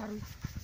Carlos.